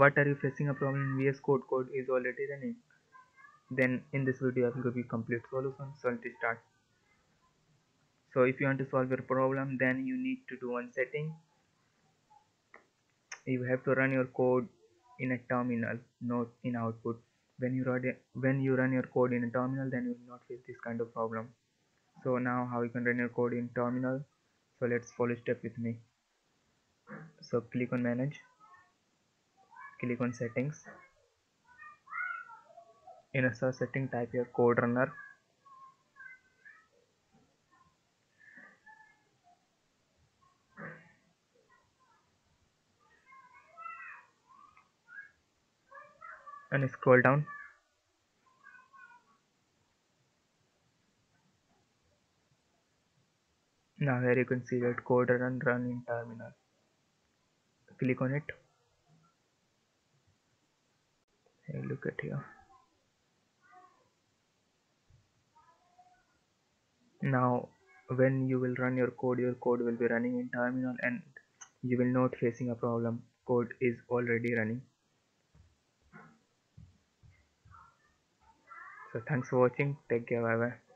what are you facing a problem in vs code? Code is already running. Then in this video i will give you complete solution. So let's start. So if you want to solve your problem then you need to do one setting. You have to run your code in a terminal not in output. When you run when you run your code in a terminal then you will not face this kind of problem. So now how you can run your code in terminal? So let's follow step with me. So click on manage click on settings. In a search setting type your code runner. And scroll down. Now here you can see that code run run in terminal. Click on it hey look at here now when you will run your code your code will be running in terminal and you will not facing a problem. Code is already running. So thanks for watching. Take care. Bye bye